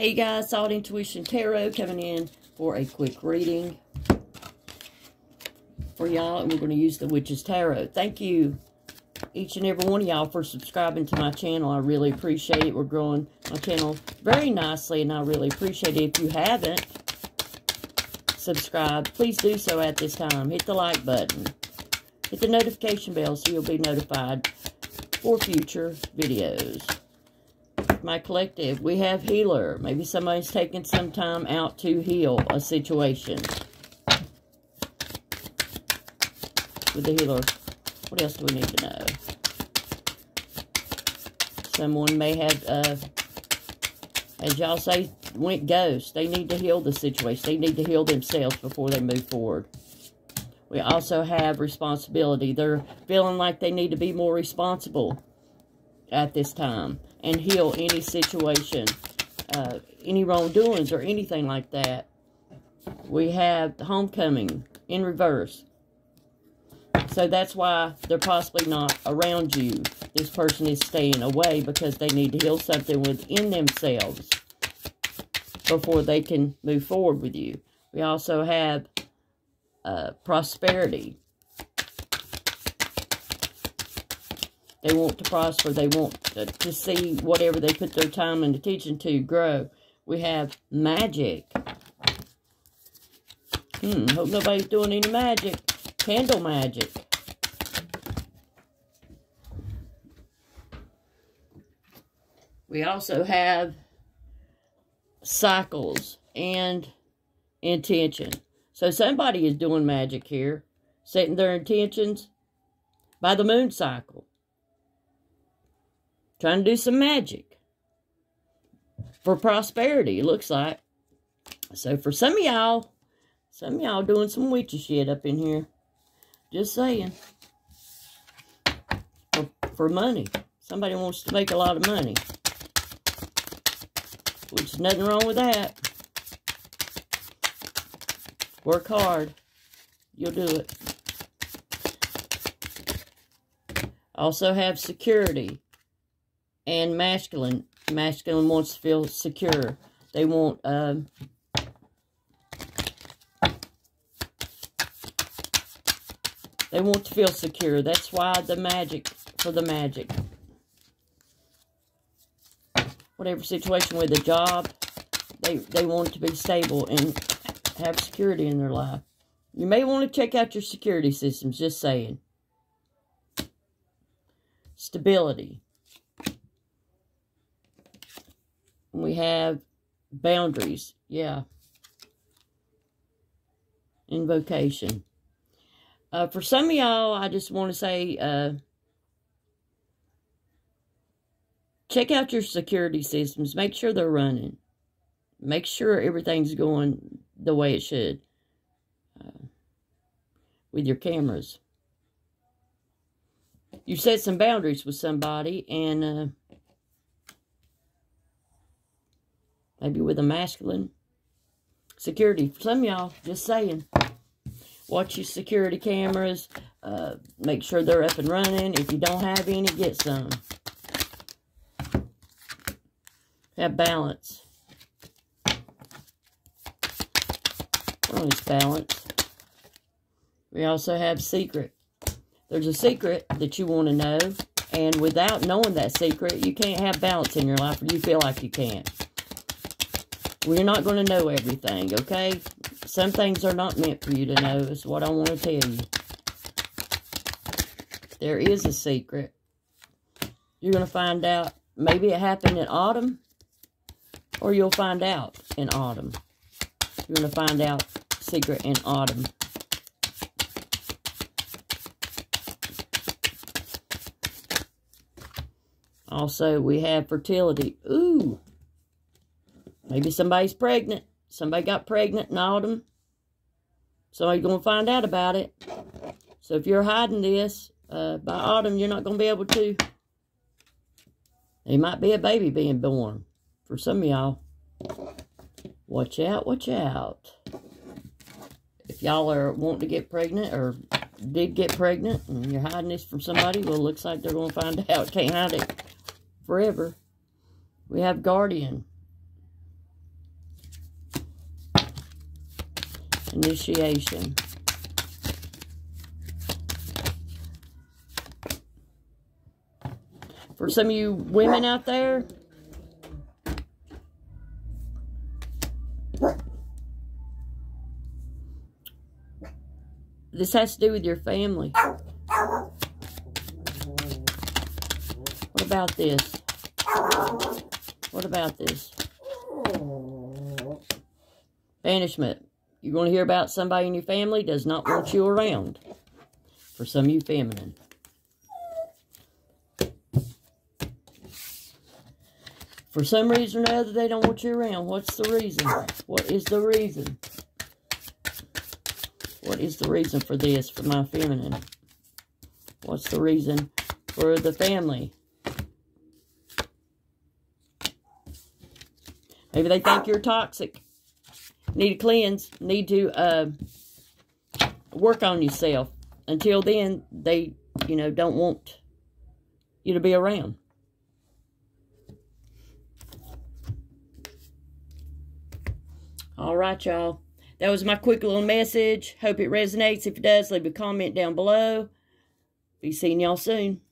Hey guys, Salt Intuition Tarot coming in for a quick reading for y'all. And we're going to use the Witch's Tarot. Thank you, each and every one of y'all, for subscribing to my channel. I really appreciate it. We're growing my channel very nicely, and I really appreciate it. If you haven't subscribed, please do so at this time. Hit the like button. Hit the notification bell so you'll be notified for future videos my collective. We have healer. Maybe somebody's taking some time out to heal a situation. With the healer. What else do we need to know? Someone may have, uh, as y'all say, went ghost. They need to heal the situation. They need to heal themselves before they move forward. We also have responsibility. They're feeling like they need to be more responsible at this time and heal any situation, uh, any wrongdoings or anything like that. We have homecoming in reverse. So that's why they're possibly not around you. This person is staying away because they need to heal something within themselves before they can move forward with you. We also have uh, prosperity. They want to prosper. They want to, see whatever they put their time and attention to grow. We have magic. Hmm, hope nobody's doing any magic. Candle magic. We also have cycles and intention. So somebody is doing magic here, setting their intentions by the moon cycle. Trying to do some magic. For prosperity, it looks like. So for some of y'all, some of y'all doing some witchy shit up in here. Just saying. For, for money. Somebody wants to make a lot of money. Which is nothing wrong with that. Work hard. You'll do it. Also have security and masculine. Masculine wants to feel secure. They want, um, they want to feel secure. That's why the magic, for the magic. Whatever situation with a job, they, they want to be stable and have security in their life. You may want to check out your security systems, just saying. Stability. We have boundaries. Yeah. Invocation. Uh, for some of y'all, I just want to say, uh, check out your security systems. Make sure they're running. Make sure everything's going the way it should uh, with your cameras. You set some boundaries with somebody, and uh, Maybe with a masculine. Security. Some y'all, just saying. Watch your security cameras. Uh, make sure they're up and running. If you don't have any, get some. Have balance. Well, it's balance. We also have secret. There's a secret that you want to know. And without knowing that secret, you can't have balance in your life or you feel like you can't. We're not going to know everything, okay? Some things are not meant for you to know, is what I want to tell you. There is a secret. You're going to find out. Maybe it happened in autumn, or you'll find out in autumn. You're going to find out secret in autumn. Also, we have fertility. Ooh, Maybe somebody's pregnant. Somebody got pregnant in autumn. Somebody's going to find out about it. So if you're hiding this, uh, by autumn, you're not going to be able to. There might be a baby being born for some of y'all. Watch out, watch out. If y'all are wanting to get pregnant or did get pregnant and you're hiding this from somebody, well, looks like they're going to find out. Can't hide it forever. We have guardian. Initiation. For some of you women out there, this has to do with your family. What about this? What about this? Banishment. You're going to hear about somebody in your family does not want you around. For some of you feminine. For some reason or other, they don't want you around. What's the reason? What is the reason? What is the reason for this, for my feminine? What's the reason for the family? Maybe they think you're toxic. Need to cleanse. Need to uh, work on yourself. Until then, they, you know, don't want you to be around. All right, y'all. That was my quick little message. Hope it resonates. If it does, leave a comment down below. Be seeing y'all soon.